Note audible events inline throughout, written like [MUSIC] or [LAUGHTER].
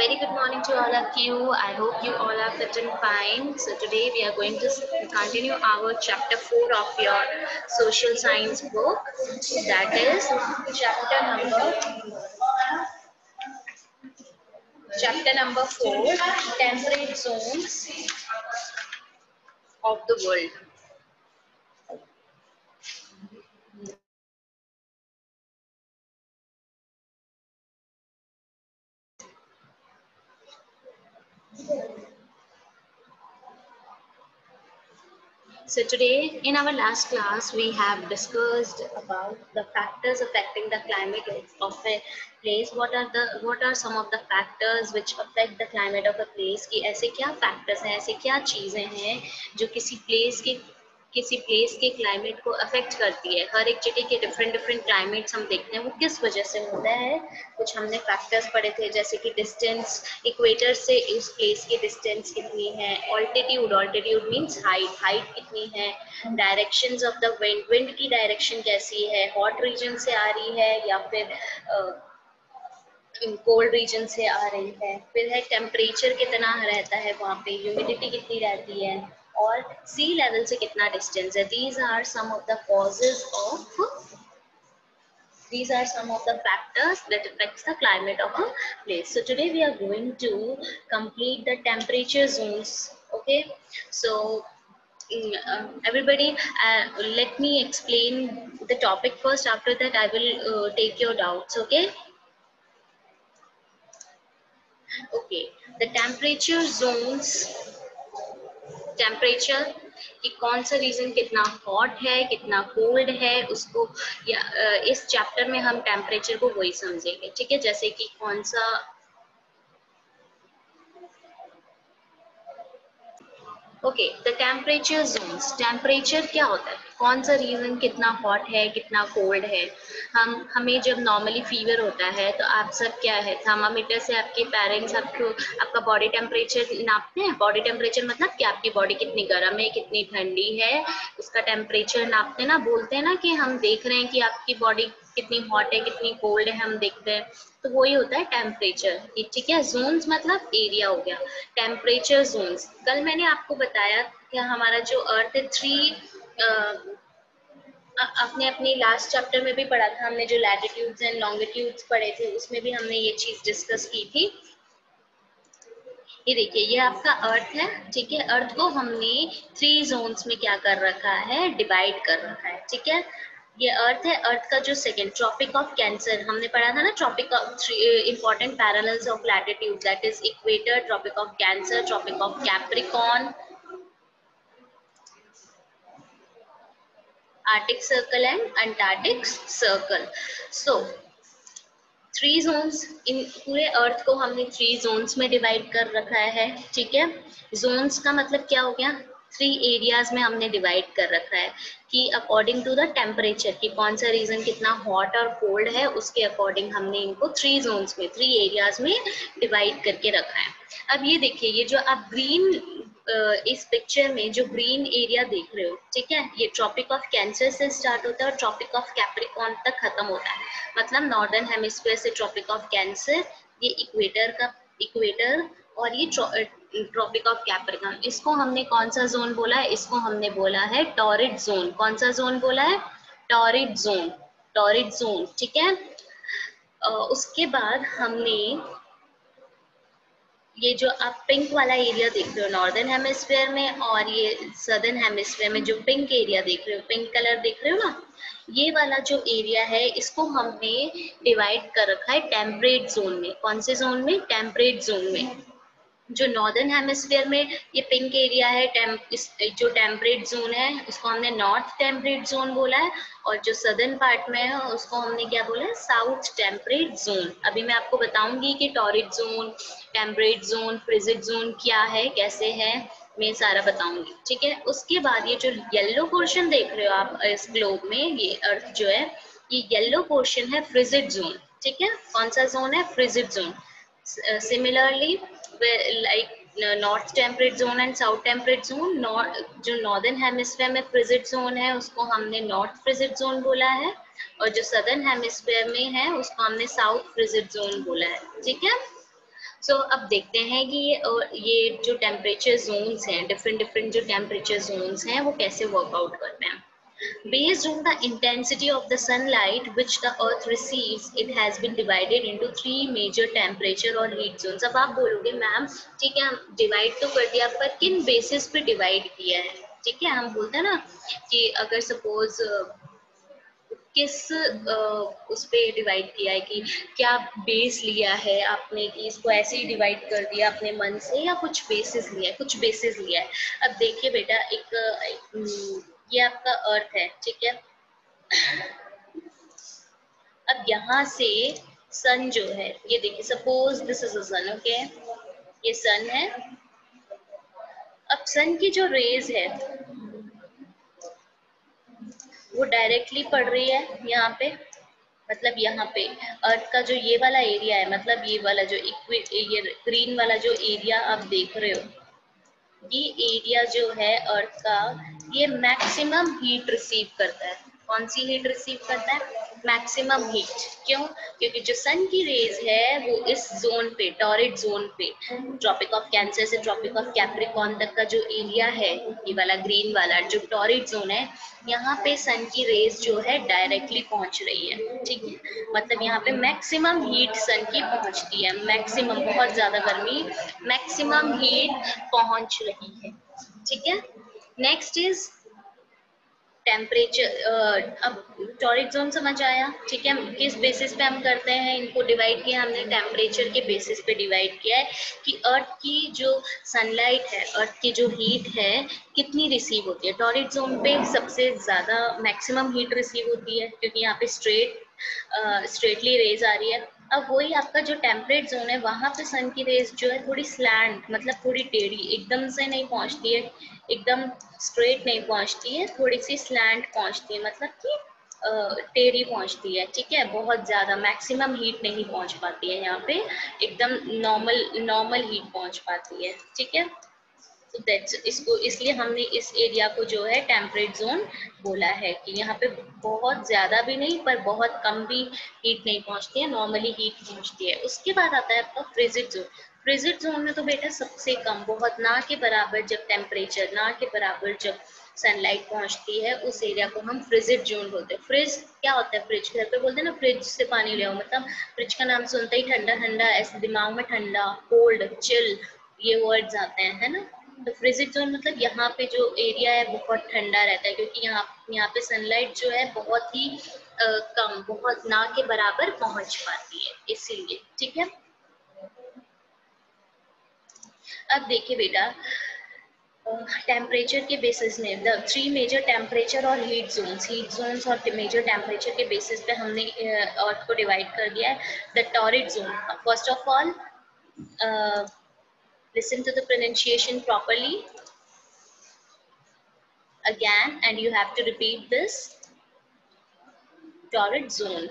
very good morning to all of you. I hope you all are fit and fine. So today we are going to continue our chapter 4 of your social science book. That is chapter number chapter number 4 temperate zones of the world. So today in our last class we have discussed about the factors affecting the climate of a place. What are the what are some of the factors which affect the climate of a place कि ऐसे क्या factors हैं ऐसे क्या चीज़ें हैं जो किसी place के किसी प्लेस के क्लाइमेट को अफेक्ट करती है। हर एक जगह के डिफरेंट डिफरेंट क्लाइमेट्स हम देखते हैं। वो किस वजह से होता है? कुछ हमने फैक्टर्स पढ़े थे, जैसे कि डिस्टेंस इक्वेटर से उस प्लेस की डिस्टेंस कितनी है? Altitude altitude means height height कितनी है? Directions of the wind wind की डायरेक्शन कैसी है? हॉट रीजन से आ रही है या फिर कोल्ड रीजन से आ रही है? फिर है टेम्परेचर कितना रहता है वहाँ पे? ह्यूमिडिटी कितनी रहती है? और सी लेवल से कितना डिस्टेंस है these are some of the causes of these are some of the factors that affects the climate of a place so today we are going to complete the temperature zones okay so uh, everybody uh, let me explain the topic first after that i will uh, take your doubts okay okay the temperature zones temperature कि कौन सा reason कितना hot है, कितना cold है, उसको या इस चैप्टर में हम टेम्परेचर को वही समझेंगे, ठीक है? जैसे कि कौन सा okay the temperature zones temperature क्या होता है? कौन सा रीजन कितना हॉट है, कितना कोल्ड है? हम, हमें जब नॉर्मली फीवर होता है तो आप सब क्या है? थर्मामीटर से आपके पेरेंट्स आपको, आपका बॉडी टेम्परेचर नापते हैं? बॉडी टेम्परेचर मतलब कि आपकी बॉडी कितनी गर्म है, कितनी ठंडी है? उसका टेम्परेचर नापते ना? बोलते हैं ना कि हम देख रहे हैं कि आपकी बॉडी कितनी हॉट है, कितनी कोल्ड है हम देखते हैं। तो वही होता है टेम्परेचर ठीक है? जोन्स मतलब एरिया हो गया। टेम्परेचर जोन्स कल मैंने आपको बताया कि हमारा जो अर्थ है थ्री अपने अपने लास्ट चैप्टर में भी पढ़ा था हमने, जो लैटिट्यूड्स एंड लॉन्गिट्यूड्स पढ़े थे, उसमें भी हमने ये चीज़ डिस्कस की थी। ये देखिए, ये आपका अर्थ है, ठीक है? अर्थ को हमने थ्री जोन्स में क्या कर रखा है? डिवाइड कर रखा है, ठीक है? ये अर्थ है अर्थ का जो सेकेंड ट्रॉपिक ऑफ़ कैंसर हमने पढ़ा था ना tropic of three important parallels of latitude that is equator tropic of Cancer tropic of Capricorn Arctic Circle and Antarctic Circle. So, three zones in पूरे अर्थ को हमने थ्री जोन्स में divide कर रखा है ठीक है जोन्स का मतलब क्या हो गया थ्री एरियाज़ में हमने डिवाइड कर रखा है कि अकॉर्डिंग टू द टेम्परेचर कि कौन सा रीजन कितना हॉट और कोल्ड है, उसके अकॉर्डिंग हमने इनको थ्री जोन्स में थ्री एरियाज़ में डिवाइड करके रखा है। अब ये देखिए, ये जो आप ग्रीन इस पिक्चर में जो ग्रीन एरिया देख रहे हो, ठीक है? ये ट्रॉपिक ऑफ़ कैंसर से स्टार्ट होता है और ट्रॉपिक ऑफ़ कैप्रिकॉन तक खत्म होता है। मतलब नॉर्दर्न हेमिस्फीयर से ट्रॉपिक ऑफ़ कैंसर ये इक्वेटर का इक्वेटर और ये ट्रॉपिक ऑफ़ कैप्रिकॉन इसको हमने कौन सा जोन बोला है? इसको हमने बोला है टॉरिड जोन कौन सा जोन बोला है? टॉरिड जोन टॉरिड जोन ठीक है? उसके बाद हमने ये जो आप पिंक वाला एरिया देख रहे हो नॉर्दर्न हेमिस्फेयर में और ये सदर्न हेमिस्फेयर में जो पिंक एरिया देख रहे हो पिंक कलर देख रहे हो ना? ये वाला जो एरिया है, इसको हमने डिवाइड कर रखा है टेम्परेट जोन में. कौन से जोन में? टेम्परेट जोन में. जो नॉर्दर्न हेमिस्फेयर में ये पिंक एरिया है टेम, इस, जो टेम्परेट जोन है उसको हमने नॉर्थ टेम्परेट जोन बोला है और जो सदर्न पार्ट में है उसको हमने क्या बोला है? साउथ टेम्परेट जोन अभी मैं आपको बताऊँगी कि torrid zone temperate zone frigid zone क्या है कैसे है मैं सारा बताऊँगी ठीक है? उसके बाद ये जो येलो पोर्शन देख रहे हो आप इस ग्लोब में ये अर्थ जो है ये येलो पोर्शन है फ्रिजिड जोन ठीक है? कौन सा जोन है? Frigid zone similarly like north temperate zone and south temperate zone जो नॉर्दर्न हेमिस्फेयर में फ्रिजिड जोन है उसको हमने नॉर्थ फ्रिजिड जोन बोला है और जो सदर्न हेमिस्फेयर में है उसको हमने साउथ फ्रिजिड जोन बोला है ठीक है? सो so, अब देखते हैं कि ये ये जो टेम्परेचर जोन्स हैं डिफरेंट डिफरेंट जो टेम्परेचर जोन्स हैं वो कैसे वर्कआउट करते हैं। Based on the intensity of the sunlight which the earth receives, it has been divided into three major temperature or heat zones. अब आप बोलोगे मैम ठीक है डिवाइड तो कर दिया पर किन बेसिस पे डिवाइड किया है ठीक है हम बोलते हैं ना कि अगर सपोज़ किस उस पर डिवाइड किया है कि क्या बेस लिया है आपने कि इसको ऐसे ही डिवाइड कर दिया अपने मन से या कुछ बेसिस लिया है कुछ बेसिस लिया है अब देखिए बेटा एक, एक ये आपका अर्थ है, ठीक है? अब यहाँ से सन जो है, ये देखिए suppose this is sun okay ये सन है। अब सन की जो रेज है, वो डायरेक्टली पड़ रही है यहाँ पे मतलब यहाँ पे अर्थ का जो ये वाला एरिया है मतलब ये वाला जो ये ग्रीन वाला जो एरिया आप देख रहे हो ये एरिया जो है अर्थ का, ये मैक्सिमम हीट रिसीव करता है। कौन सी हीट रिसीव करता है? मैक्सिमम हीट क्यों? क्योंकि जो सन की रेज है, वो इस जोन पे टॉरिड जोन पे ट्रॉपिक ऑफ़ कैंसर से ट्रॉपिक ऑफ़ कैप्रिकॉन तक का जो एरिया है, ये वाला ग्रीन वाला, जो टॉरिड जोन है, यहाँ पे सन की रेज जो है डायरेक्टली पहुँच रही है, ठीक है? मतलब यहाँ पे मैक्सिमम हीट सन की पहुँचती है मैक्सिमम बहुत ज़्यादा गर्मी मैक्सिमम हीट पहुँच रही है, ठीक है? नेक्स्ट इज़ टेम्परेचर अब टॉरिक जोन समझ आया? ठीक है, किस बेसिस पे हम करते हैं इनको डिवाइड किया? हमने टेम्परेचर के बेसिस पे डिवाइड किया है कि अर्थ की जो सनलाइट है अर्थ की जो हीट है, कितनी रिसीव होती है? टॉरिक जोन पे सबसे ज़्यादा मैक्सिमम हीट रिसीव होती है, क्योंकि यहाँ पे स्ट्रेट स्ट्रेटली रेज आ रही है। अब वही आपका जो टेम्परेट जोन है, वहाँ पे सन की रेज जो है थोड़ी स्लैंड मतलब थोड़ी टेढ़ी, एकदम से नहीं पहुँचती है। एकदम स्ट्रेट नहीं पहुँचती है थोड़ी सी स्लैंड पहुँचती है मतलब कि टेढ़ी पहुँचती है, ठीक है? बहुत ज़्यादा मैक्सिमम हीट नहीं पहुँच पाती है यहाँ पे, एकदम नॉर्मल नॉर्मल हीट पहुँच पाती है, ठीक है? तो दैट्स इसको, इसलिए हमने इस एरिया को जो है टेम्परेट जोन बोला है कि यहाँ पे बहुत ज़्यादा भी नहीं, पर बहुत कम भी हीट नहीं पहुँचती है नॉर्मली हीट पहुँचती है। उसके बाद आता है आपका फ्रिजिड जोन फ्रिजिड जोन में तो बेटा सबसे कम बहुत ना के बराबर जब टेम्परेचर ना के बराबर जब सनलाइट पहुँचती है उस एरिया को हम फ्रिजिड जोन बोलते हैं। फ्रिज क्या होता है? फ्रिज घर पे बोलते हैं ना फ्रिज से पानी ले आओ। मतलब फ्रिज का नाम सुनते ही ठंडा ठंडा ऐसे दिमाग में ठंडा कोल्ड चिल ये वर्ड्स आते हैं है ना? तो फ्रिजिड जोन मतलब यहाँ पे जो एरिया है बहुत ठंडा रहता है क्योंकि यहाँ यहाँ पे सनलाइट जो है बहुत ही आ, कम बहुत ना के बराबर पहुँच पाती है इसीलिए। ठीक है? अब देखिए बेटा टेम्परेचर के बेसिस में द थ्री मेजर टेम्परेचर और हीट जोन्स हीट जोन्स और मेजर टेम्परेचर के बेसिस पे हमने अर्थ को डिवाइड कर दिया है। The torrid zone first of all listen to the pronunciation properly. Again, and you have to repeat this. Torrid zone.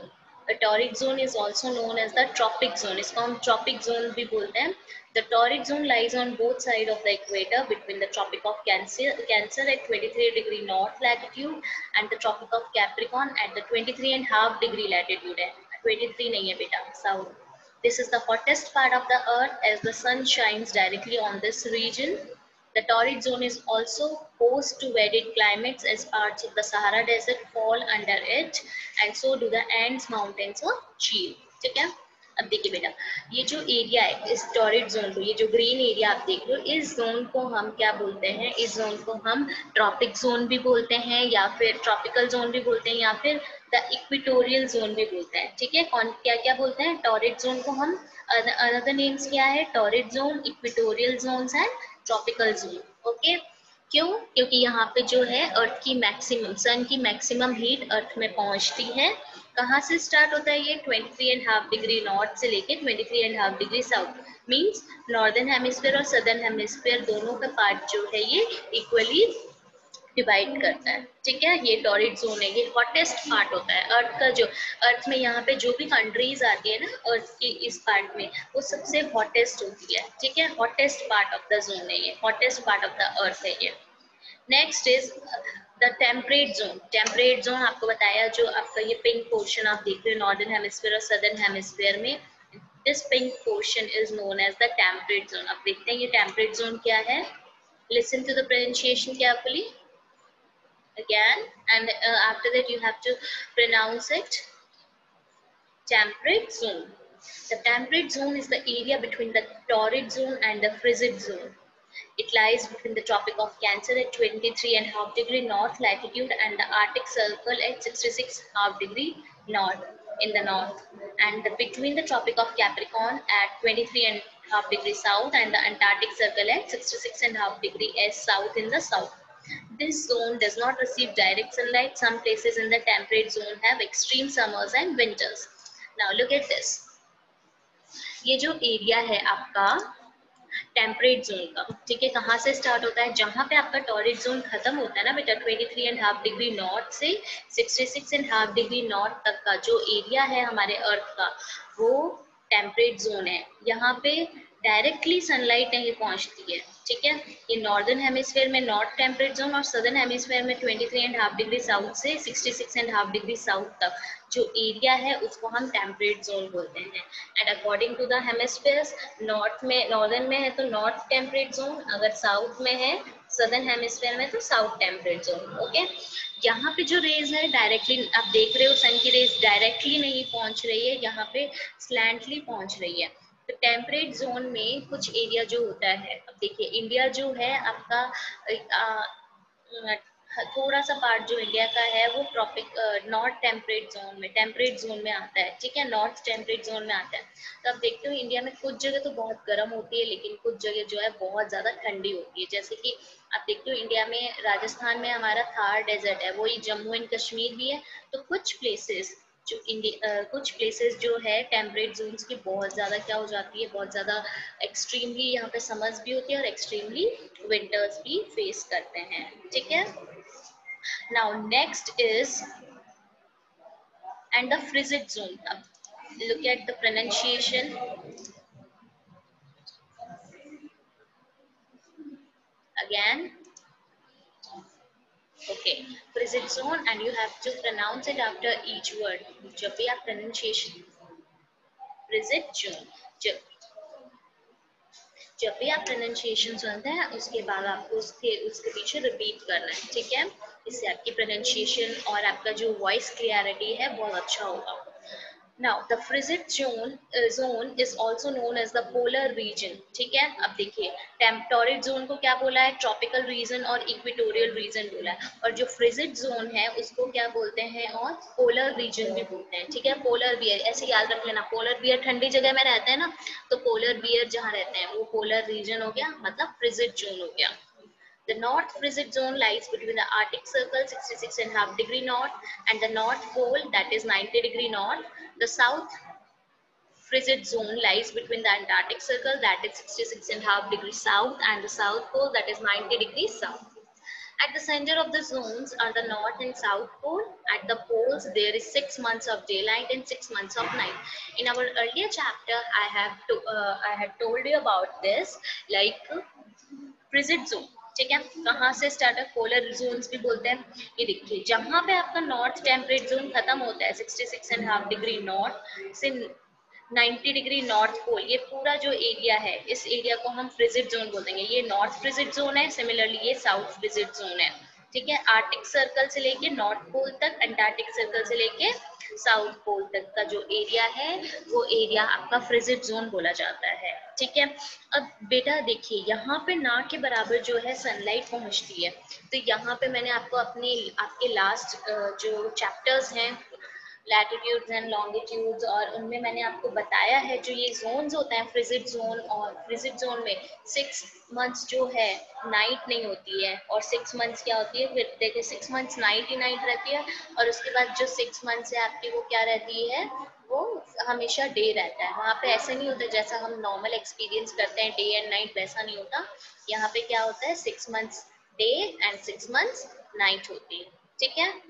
a torrid zone is also known as the tropic zone इसको हम tropic zone भी बोलते हैं The torrid zone lies on both sides of the equator between the Tropic of Cancer, Cancer at 23 degree north latitude and the Tropic of Capricorn at the 23 and half degree latitude. 23 nahi hai beta, south. This is the hottest part of the earth as the sun shines directly on this region. The torrid zone is also host to varied climates as parts of the Sahara Desert fall under it, and so do the Andes Mountains of Chile. Okay? अब देखिए बेटा, ये जो area है, इस torrid zone को, ये जो ग्रीन एरिया आप देख रहे हो, इस जोन को हम क्या बोलते हैं? इस जोन को हम ट्रॉपिक जोन भी बोलते हैं, या फिर ट्रॉपिकल जोन भी बोलते हैं, या फिर द इक्विटोरियल जोन भी बोलते हैं। ठीक है? कौन क्या क्या बोलते हैं? टॉरिड जोन को हम अनदर नेम्स क्या है? Torrid zone equatorial zone and tropical zone okay क्यों? क्योंकि यहाँ पे जो है अर्थ की मैक्सिमम सन की मैक्सिमम हीट अर्थ में पहुँचती है। कहाँ से स्टार्ट होता है ये? 23 एंड हाफ़ डिग्री नॉर्थ से लेके 23 and half degree south means northern hemisphere और सदर्न हेमिस्फीयर दोनों का पार्ट जो है ये इक्वली डिवाइड करता है। ठीक है? ये टॉरिड जोन है, ये हॉटेस्ट पार्ट होता है। अर्थ का जो अर्थ में यहाँ पे जो भी कंट्रीज़ आती है ना अर्थ की इस पार्ट में, वो सबसे हॉटेस्ट होती है। ठीक है? Hottest part of the zone है ये। Hottest part of the earth है ये। Next is the temperate zone temperate zone आपको बताया जो आपका ये पिंक पोर्शन आप देख रहे हो नॉर्दर्न हेमिस्फीयर और सदर्न हेमिस्फीयर में। This pink portion is known as the temperate zone अब देखते हैं ये टेम्परेट जोन क्या है। Listen to the pronunciation carefully again and uh, after that you have to pronounce it temperate zone. The temperate zone is the area between the torrid zone and the frigid zone. It lies between the tropic of cancer at 23 and half degree north latitude and the arctic circle at 66 half degree north in the north. And the, between the tropic of capricorn at 23 and half degree south and the antarctic circle at 66 and half degree s south in the south this zone does not receive direct sunlight. Some places in the temperate zone have extreme summers and winters. Now look at this. ये जो area है आपका temperate zone का ठीक है कहाँ से start होता है जहाँ पे आपका टॉरिड जोन खत्म होता है ना बेटा 23 एंड हाफ़ डिग्री नॉर्थ से 66 एंड हाफ़ डिग्री नॉर्थ तक का जो एरिया है हमारे अर्थ का वो टेम्परेट जोन है यहाँ पे डायरेक्टली सनलाइट नहीं पहुँचती है, ठीक है? ये नॉर्दर्न हेमिस्फेयर में नॉर्थ टेम्परेट जोन और सदर्न हेमिस्फेयर में 23 एंड हाफ़ डिग्री साउथ से 66 एंड हाफ़ डिग्री साउथ तक, जो एरिया है, उसको हम टेम्परेट जोन बोलते हैं। And according to the hemispheres north में नॉर्दर्न में है तो नॉर्थ टेम्परेट जोन अगर साउथ में है सदर्न हेमिस्फेयर में तो साउथ टेम्परेट जोन ओके यहाँ पे जो रेज है डायरेक्टली आप देख रहे हो सन की रेज डायरेक्टली नहीं पहुँच रही है, यहाँ पे स्लैंटली पहुँच रही है। तो टेम्परेट जोन में कुछ एरिया जो होता है, अब देखिए इंडिया जो है, आपका थोड़ा सा पार्ट जो इंडिया का है, वो ट्रॉपिक नॉर्थ टेम्परेट जोन में टेम्परेट जोन में आता है, ठीक है? नॉर्थ टेम्परेट जोन में आता है। तो आप देखते हो इंडिया में कुछ जगह तो बहुत गर्म होती है, लेकिन कुछ जगह जो है, बहुत ज़्यादा ठंडी होती है। जैसे कि आप देखते हो इंडिया में, राजस्थान में हमारा थार डेजर्ट है, वही जम्मू एंड कश्मीर भी है। तो कुछ प्लेसेस जो इंडिया कुछ प्लेसेस जो है टेम्परेट जोन्स की बहुत ज़्यादा क्या हो जाती है, बहुत ज़्यादा एक्सट्रीमली यहाँ पे समर्स भी होती है और एक्सट्रीमली विंटर्स भी फेस करते हैं। ठीक है? Now next is and the frigid zone अब look at the pronunciation. Again. Okay. Present zone and you have to pronounce it after each word. जब भी आप pronunciation present zone. जब जब भी आप प्रोनाउंसिएशन सुनते हैं, उसके बाद आपको उसके उसके पीछे रिपीट करना है, ठीक है? इससे आपकी प्रोनाउंसिएशन और आपका जो वॉइस क्लियरिटी है, बहुत अच्छा होगा। Now, the frigid zone uh, zone is also known as the polar ठीक है? अब देखिए टेम्पोरिक जोन को क्या बोला है? ट्रॉपिकल रीजन और इक्वेटोरियल रीजन बोला है। और जो फ्रिजिड जोन है उसको क्या बोलते हैं? और पोलर रीजन भी बोलते हैं। ठीक है? पोलर बियर ऐसे याद रख लेना। पोलर बियर ठंडी जगह में रहते हैं ना तो पोलर बियर जहाँ रहते हैं वो पोलर रीजन हो गया मतलब फ्रिजिड जोन हो गया। The north frigid zone lies between the Arctic Circle 66 and half degree north and the North Pole that is 90 degree north. The south frigid zone lies between the Antarctic Circle that is 66 and half degree south and the South Pole that is 90 degrees south. At the center of the zones are the North and South Pole. At the poles, there is six months of daylight and six months of night. In our earlier chapter, I have to, uh, I had told you about this, like frigid zone. ठीक है? कहाँ से start polar zone भी बोलते हैं। ये देखिए, जहाँ पे आपका नॉर्थ टेम्परेट जोन खत्म होता है 66 एंड हाफ़ डिग्री नॉर्थ से 90 डिग्री नॉर्थ पोल ये पूरा जो एरिया है, इस एरिया को हम फ्रिजिड जोन बोलेंगे। ये नॉर्थ फ्रिजिड जोन है सिमिलरली ये साउथ फ्रिजिड जोन है। ठीक है आर्टिक सर्कल से लेके नॉर्थ पोल तक अंटार्कटिक सर्कल से लेके साउथ पोल तक का जो एरिया है, वो एरिया आपका फ्रिजिड जोन बोला जाता है। ठीक है? अब बेटा देखिए, यहाँ पे ना के बराबर जो है सनलाइट पहुँचती है। तो यहाँ पे मैंने आपको अपने, आपके लास्ट जो चैप्टर्स हैं लैटिट्यूड्स एंड लॉन्गिट्यूड्स और उनमें मैंने आपको बताया है जो ये जोन्स होते हैं फ्रिजिड जोन और फ्रिजिड जोन में सिक्स मंथ्स जो है नाइट नहीं होती है और सिक्स मंथ्स क्या होती है? फिर देखिए सिक्स मंथ्स नाइट ही नाइट रहती है और उसके बाद जो सिक्स मंथ्स है आपकी वो क्या रहती है? वो हमेशा डे रहता है। वहाँ पे ऐसा नहीं होता जैसा हम नॉर्मल एक्सपीरियंस करते हैं डे एंड नाइट वैसा नहीं होता। यहाँ पे क्या होता है? Six months day and six months night होती है। ठीक है?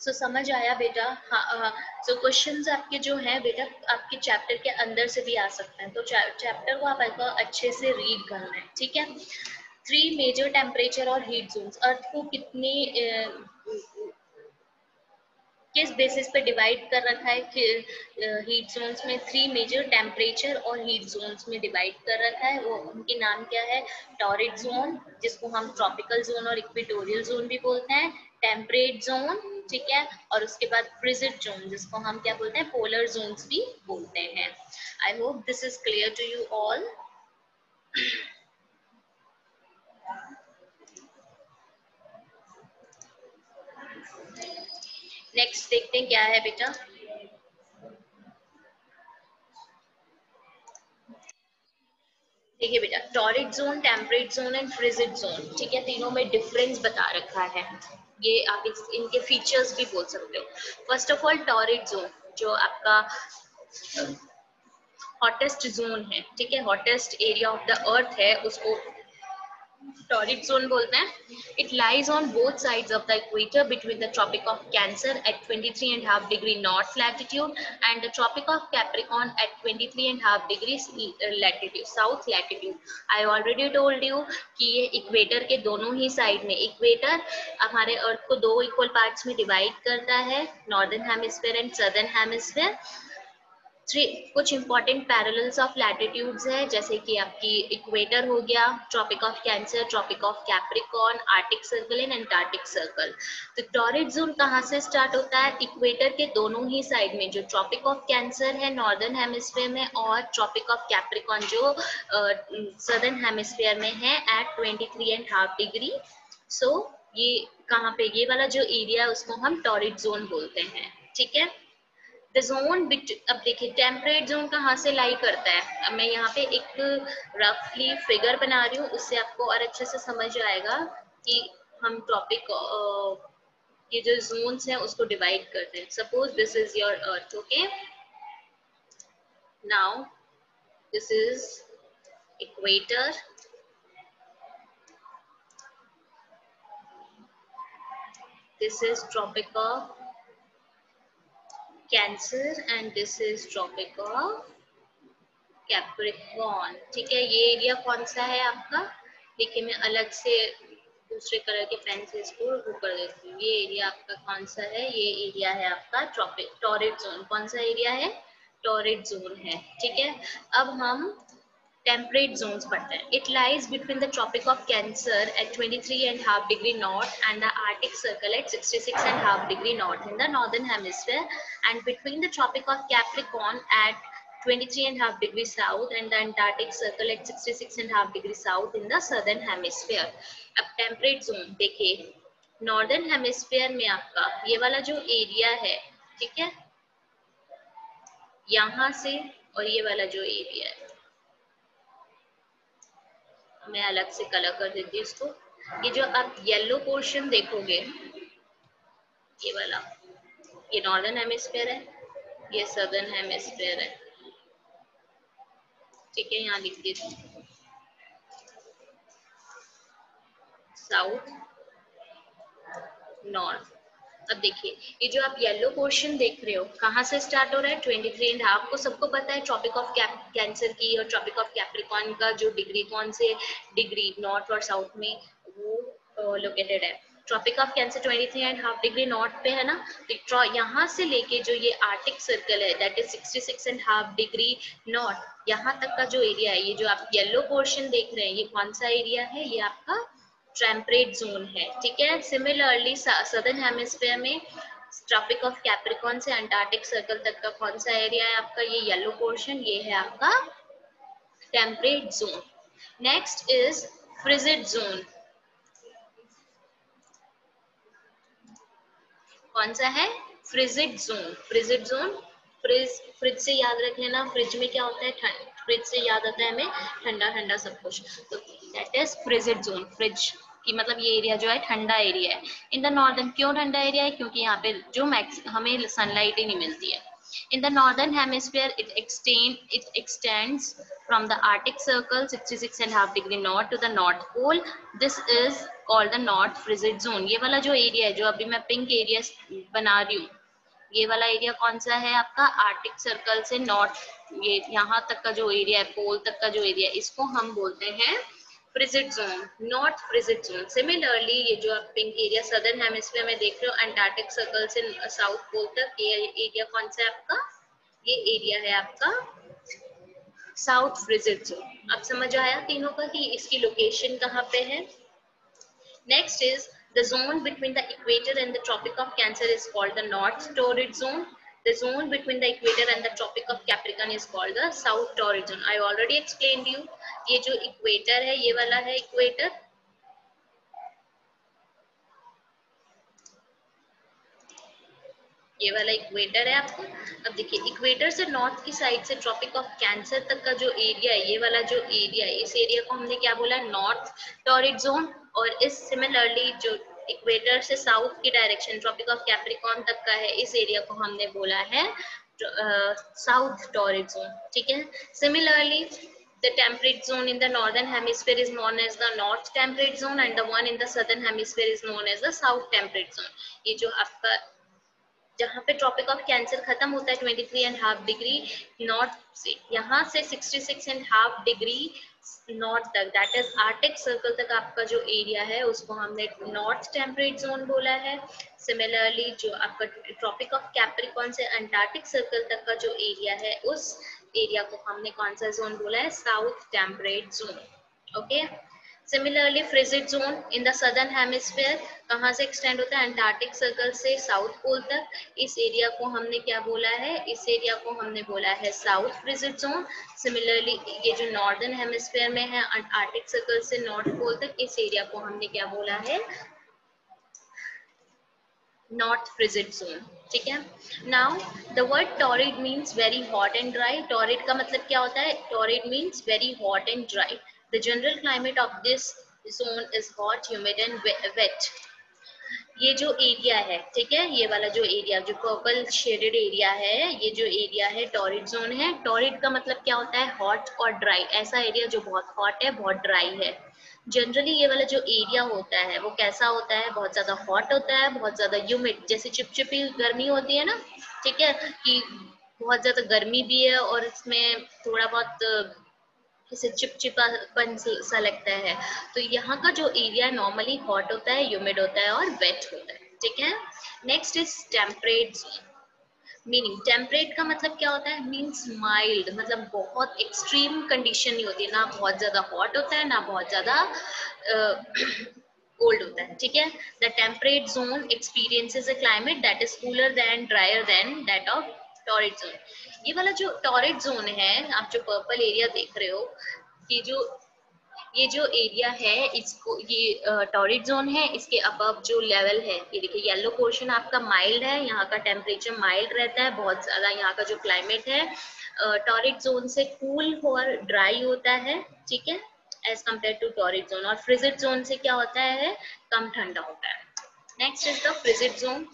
सो so, समझ आया बेटा। हाँ सो so, क्वेश्चंस आपके जो हैं बेटा आपके चैप्टर के अंदर से भी आ सकते हैं। तो चैप्टर को आप अच्छे से रीड करना है ठीक है? थ्री मेजर टेम्परेचर और हीट जोन्स अर्थ को कितनी किस बेसिस पे डिवाइड कर रखा है? कि हीट जोन्स में थ्री मेजर टेम्परेचर और हीट जोन्स में डिवाइड कर रखा है। वो उनके नाम क्या है? टॉरिड जोन जिसको हम ट्रॉपिकल जोन और इक्वेटोरियल जोन भी बोलते हैं। टेम्परेट जोन ठीक है? और उसके बाद फ्रिजिड जोन जिसको हम क्या बोलते हैं? पोलर जोन्स भी बोलते हैं। I hope this is clear to you all next देखते हैं क्या है बेटा। देखिए बेटा torrid zone temperate zone and frigid zone ठीक है, तीनों में डिफरेंस बता रखा है। ये आप इनके फीचर्स भी बोल सकते हो। First of all torrid zone जो आपका हॉटेस्ट जोन है, ठीक है hottest area of the earth है, उसको टॉरिड जोन बोलते हैं। It lies on both sides of the equator between the tropic of Cancer at 23 and half degree north latitude and the tropic of Capricorn at 23 and half degree latitude south latitude I already told you कि ये equator के दोनों ही side में equator हमारे अर्थ को दो equal parts में divide करता है northern hemisphere and southern hemisphere three कुछ इंपॉर्टेंट पैरेलल्स ऑफ़ लैटिट्यूड्स है, जैसे कि आपकी इक्वेटर हो गया tropic of cancer tropic of capricorn arctic circle and antarctic circle तो टॉरिड जोन कहाँ से स्टार्ट होता है? इक्वेटर के दोनों ही साइड में, जो ट्रॉपिक ऑफ़ कैंसर है नॉर्दर्न हेमिस्फेयर में और ट्रॉपिक ऑफ़ कैप्रिकॉन जो सदर्न हेमिस्फेयर में है at twenty three and half degree so ये कहाँ पे, ये वाला जो एरिया है, उसको हम टॉरिड जोन बोलते हैं, ठीक है? द जोन अब देखिए टेम्परेट जोन कहाँ से लाई करता है? अब मैं यहाँ पे एक रफली फिगर बना रही हूँ, उससे आपको और अच्छे से समझ आएगा कि हम टॉपिक ये जो जोन्स हैं, उसको डिवाइड करते हैं। Suppose this is your earth okay now this is equator this is tropic of Cancer and this is tropic of Capricorn ठीक है, ये एरिया कौन सा है आपका? देखिए, मैं अलग से दूसरे कलर के पेन से इसको वो कर देती हूँ। ये एरिया आपका कौन सा है? ये एरिया है आपका ट्रॉपिक टॉरिड जोन कौन सा एरिया है? टॉरिड जोन है। ठीक है, अब हम temperate zones पढ़ते हैं it lies between the tropic of cancer at 23 and half degree north and the arctic circle at 66 and half degree north in the northern hemisphere and between the tropic of capricorn at 23 and half degree south and the antarctic circle at 66 and half degree south in the southern hemisphere अब temperate zone देखिए northern hemisphere में आपका ये वाला जो area है ठीक है यहाँ से और ये वाला जो एरिया है मैं अलग से कलर कर देती हूँ इसको। ये जो आप येलो पोर्शन देखोगे, ये वाला, ये नॉर्दर्न हेमिस्फेयर है, ये सदर्न हेमिस्फेयर है। ठीक है, यहाँ लिख दीजिए साउथ नॉर्थ अब देखिए, ये जो आप येलो पोर्शन देख रहे हो, कहाँ से स्टार्ट हो रहा है? ट्वेंटी थ्री एंड हाफ़ को सबको पता है ट्रॉपिक ऑफ़ कैंसर की और ट्रॉपिक ऑफ़ कैप्रिकॉन का जो डिग्री कौन से डिग्री नॉर्थ और साउथ में वो लोकेटेड है। Tropic of Cancer 23 and half degree north पे है ना? तो यहाँ से लेके जो ये आर्टिक सर्कल है that is 66 and half degree north यहाँ तक का जो एरिया है, ये जो आप येलो पोर्शन देख रहे हैं, ये कौन सा एरिया है? ये आपका टेम्परेट जोन है, ठीक है? सिमिलरली सदर्न हेमिस्फेयर में ट्रॉपिक ऑफ़ कैप्रिकॉन से अंटार्कटिक सर्कल तक का कौन सा एरिया है आपका? ये येलो पोर्शन ये है आपका temperate zone next is frigid zone कौन सा है? Frigid zone frigid zone fridge fridge से याद रख लेना। फ्रिज में क्या होता है? फ्रिज से याद आता है हमें ठंडा ठंडा सब कुछ। तो that is frigid zone fridge कि मतलब ये एरिया जो है ठंडा एरिया है इन द नॉर्दर्न क्यों ठंडा एरिया है क्योंकि यहाँ पे जो मैक्स हमें सनलाइट ही नहीं मिलती है In the northern hemisphere, it extend it extends from the Arctic Circle 66 and half degree north to the North Pole. This is called the North Frigid Zone. ये वाला जो एरिया है जो अभी मैं पिंक एरिया बना रही हूँ ये वाला एरिया कौन सा है आपका आर्टिक सर्कल से नॉर्थ ये यहाँ तक का जो एरिया है पोल तक का जो एरिया है इसको हम बोलते हैं frigid zone north frigid zone similarly ये जो आप पिंक एरिया सदर्न हेमिस्फीयर में देख रहे हो अंटार्कटिक सर्कल से साउथ पोल तक, ये एरिया कौन सा है आपका? ये एरिया है आपका साउथ फ्रिजिड जोन आप समझ आया तीनों का कि इसकी लोकेशन कहाँ पे है? Next is the zone between the equator and the tropic of Cancer is called the north torrid zone The zone between the equator and the Tropic of Capricorn is called the South Torrid Zone. I already explained you. ये जो equator है ये वाला है equator. ये वाला equator है आपको अब देखिए इक्वेटर से नॉर्थ की साइड से ट्रॉपिक ऑफ़ कैंसर तक का जो एरिया है ये वाला जो एरिया है इस एरिया को हमने क्या बोला नॉर्थ टॉरिड जोन और इस सिमिलरली जो इक्वेटर से साउथ की डायरेक्शन ट्रॉपिक ऑफ़ कैप्रिकॉन तक का है इस एरिया को हमने बोला है साउथ टॉरिड जोन ठीक है similarly the temperate zone in the northern hemisphere is known as the north temperate zone and the one in the southern hemisphere is known as the south temperate zone ये जो आपका जहाँ पे tropic of cancer खत्म होता है 23 and half degree north से यहाँ से 66 एंड हाफ़ डिग्री नॉर्थ तक दैट इज़ आर्टिक सर्कल तक आपका जो एरिया है, उसको हमने नॉर्थ टेम्परेट जोन बोला है। सिमिलरली जो आपका ट्रॉपिक ऑफ़ कैप्रिकॉन से अंटार्कटिक सर्कल तक का जो एरिया है, उस एरिया को हमने कौन सा जोन बोला है? South temperate zone okay similarly frigid zone in the southern hemisphere कहाँ से एक्सटेंड होता है? अंटार्कटिक सर्कल से साउथ पोल तक। इस एरिया को हमने क्या बोला है? इस एरिया को हमने बोला है साउथ फ्रिजिड जोन सिमिलरली ये जो नॉर्दर्न हेमिस्फेयर में है अंटार्कटिक सर्कल से नॉर्थ पोल तक, इस एरिया को हमने क्या बोला है? नॉर्थ फ्रिजिड जोन ठीक है? Now the word torrid means very hot and dry torrid का मतलब क्या होता है? Torrid means very hot and dry The general climate of this zone is hot, humid and wet. ये जो एरिया है ठीक है? ये वाला जो एरिया जो पर्पल शेडेड एरिया है ये जो एरिया है टॉरिड जोन है टॉरिड का मतलब क्या होता है? हॉट और ड्राई ऐसा एरिया जो बहुत हॉट है बहुत ड्राई है. जनरली ये वाला जो एरिया होता है वो कैसा होता है? बहुत ज़्यादा हॉट होता है बहुत ज़्यादा ह्यूमिड जैसे चिपचिपी गर्मी होती है ना ठीक है? कि बहुत ज़्यादा गर्मी भी है और इसमें थोड़ा बहुत जैसे चिपचिपापन सा लगता है। तो यहाँ का जो एरिया नॉर्मली हॉट होता है ह्यूमिड होता है और वेट होता है, ठीक है? Next is temperate zone meaning temperate का मतलब क्या होता है? मीन्स माइल्ड मतलब बहुत एक्सट्रीम कंडीशन नहीं होती। है ना बहुत ज़्यादा हॉट होता है, ना बहुत ज़्यादा कोल्ड [CLEARS THROAT] होता है, ठीक है? The temperate zone experiences a climate that is cooler than drier than that of torrid zone ये वाला जो टॉरिड जोन है, आप जो पर्पल एरिया देख रहे हो, ये जो ये जो एरिया है, इसको, ये टॉरिड जोन है, इसके अबव जो लेवल है, ये देखिए येलो पोर्शन आपका माइल्ड है, यहाँ का टेम्परेचर माइल्ड रहता है, बहुत ज़्यादा यहाँ का जो क्लाइमेट है टॉरिड जोन से कूल और ड्राई होता है, ठीक है? As compared to torrid zone और फ्रिजिड जोन से क्या होता है, कम ठंडा होता है। Next is the frigid zone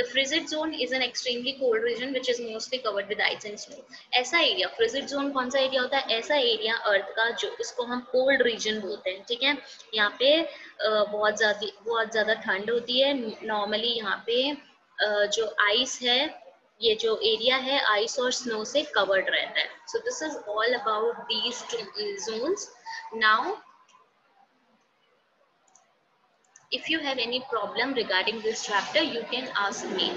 The frigid zone is an extremely cold region which is mostly covered with ice and snow. ऐसा एरिया फ्रिजिड जोन कौन सा एरिया होता है? ऐसा एरिया अर्थ का जो, इसको हम कोल्ड रीजन बोलते हैं, ठीक है? यहाँ पे बहुत ज़्यादा बहुत ज़्यादा ठंड होती है। नॉर्मली यहाँ पे जो आइस है, ये जो एरिया है आइस और स्नो से कवर्ड रहता है। So this is all about these zones now If you have any problem regarding this chapter, you can ask me.